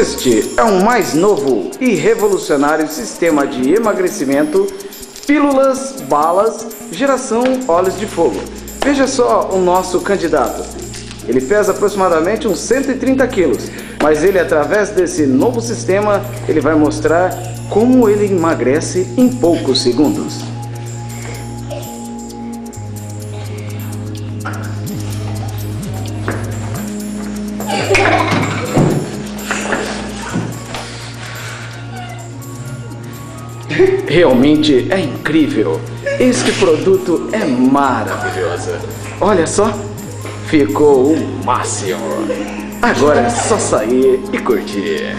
Este é o mais novo e revolucionário sistema de emagrecimento, pílulas, balas, geração óleos de fogo. Veja só o nosso candidato. Ele pesa aproximadamente uns 130 quilos, mas ele através desse novo sistema, ele vai mostrar como ele emagrece em poucos segundos. Realmente é incrível. Este produto é maravilhoso. Olha só, ficou o máximo. Agora é só sair e curtir.